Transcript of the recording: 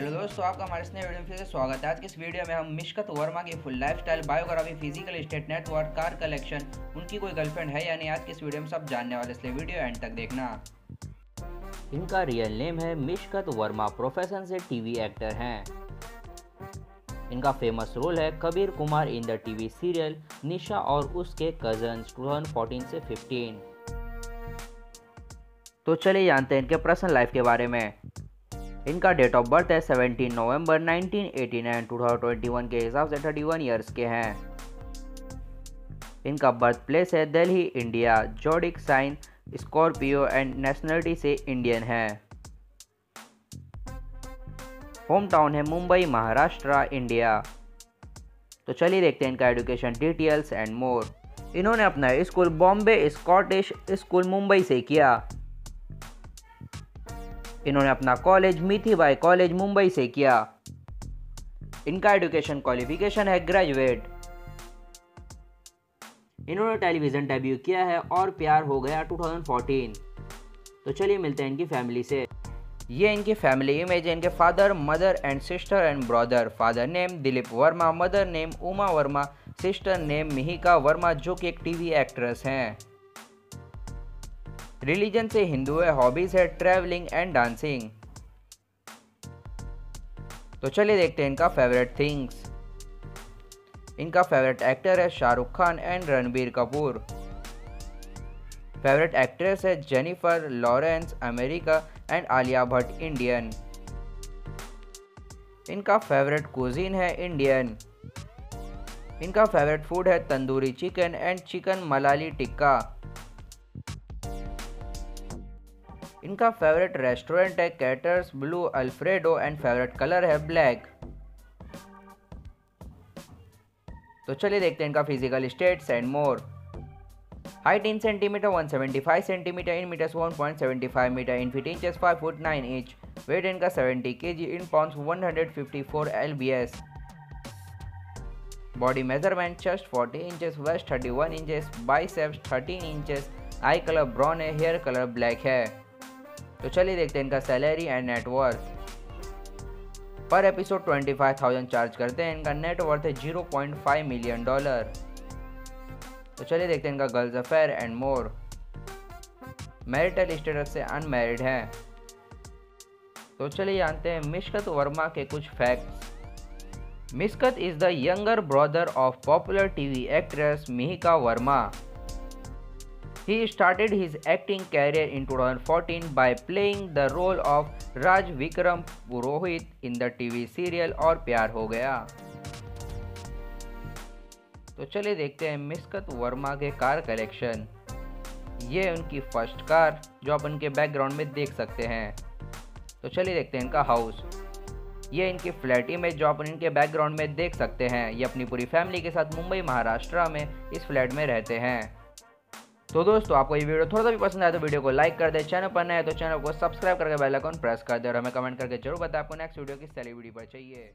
Hello दोस्तों, आपका हमारे इस नए वीडियो फिर से स्वागत है। आज की इस वीडियो में हम मिशकत वर्मा की full lifestyle biography physical state net worth car collection उनकी कोई गर्लफ्रेंड है या नहीं, आज की इस वीडियो में सब जानने वाले इसलिए वीडियो एंड तक देखना। इनका रियल नेम है मिशकत वर्मा प्रोफेशन से टीवी एक्टर हैं। इनका फ़ेमस रोल है Kabir Kumar in the TV serial Nisha और उसके कज़न 2014 से 15 तो चलिए जानते हैं इनके पर्सनल लाइफ के बारे में। इनका डेट ऑफ़ बर्थ है 17 नवंबर 1989 2021 के हिसाब से 31 इयर्स के हैं। इनका बर्थ प्लेस है Delhi, India. Zodiac sign Scorpio and nationality से इंडियन है। होम टाउन है मुंबई, महाराष्ट्र, इंडिया। तो चलिए देखते हैं इनका एजुकेशन डिटेल्स एंड मोर इन्होंने अपना school Bombay Scottish school Mumbai से किया। इन्होंने अपना कॉलेज मीठीबाई कॉलेज मुंबई से किया। इनका एडुकेशन क्वालिफिकेशन है ग्रेजुएट। इन्होंने टेलीविज़न डेब्यू किया है और प्यार हो गया 2014 तो चलिए मिलते हैं इनकी फैमिली से। ये इनकी फैमिली इमेज है, इनके father, mother and sister and brother. Father name Dilip Verma, mother name Uma Verma, sister name Mihika Verma, जो कि एक टीवी एक्ट्रेस हैं। रिलीजन से हिंदू है हॉबीज है ट्रैवलिंग एंड डांसिंग तो चलिए देखते हैं इनका फेवरेट थिंग्स इनका फेवरेट एक्टर है Shahrukh Khan and Ranbir Kapoor. Favourite actress है Jennifer Lawrence America and Alia Bhatt Indian इनका फेवरेट कुजीन है इंडियन इनका फेवरेट फ़ूड है tandoori chicken and chicken malai tikka. इनका फेवरेट रेस्टोरेंट है caters blue Alfredo and favourite colour है black तो चलिए देखते हैं इनका physical stats and more height in centimetre 175 centimetre in metres 1.75 metre in feet inches 5 foot 9 inch weight इनका 70 KG in pounds 154 LBS body measurement chest 40 inches waist 31 inches biceps 13 inches eye colour brown है hair colour black है. तो चलिए देखते हैं इनका salary and net worth per episode 25,000 charge करते हैं। इनका नेटवर्थ है 0.5 मिलियन डॉलर तो चलिए देखते हैं इनका girls affair and more marital status से अनमेरिड है। तो चलिए जानते हैं मिशकत वर्मा के कुछ facts Mishkat is the younger brother of popular TV actress Mihika Verma He started his acting career in 2014 by playing the role of Raj Vikram Purohit in the TV serial और प्यार हो गया। तो चलिए देखते हैं मिस्कत वर्मा के कार कलेक्शन। ये उनकी फ़र्स्ट कार, जो आप उनके बैकग्राउंड में देख सकते हैं। तो चलिए देखते हैं इनका हाउस ये इनकी फ्लैट इमेज जो आप इनके बैकग्राउंड में देख सकते हैं। ये अपनी पूरी फैमिली के साथ मुंबई, महाराष्ट्र में इस फ्लैट में रहते हैं। तो दोस्तों, आपको ये वीडियो थोड़ा सा भी पसंद आया तो वीडियो को लाइक कर दे चैनल पर नए तो चैनल को सब्सक्राइब करके बेल आइकन प्रेस कर दे और हमें कमेंट करके ज़रूर बताए आपको नेक्स्ट वीडियो किस सेलिब्रिटी पर चाहिए।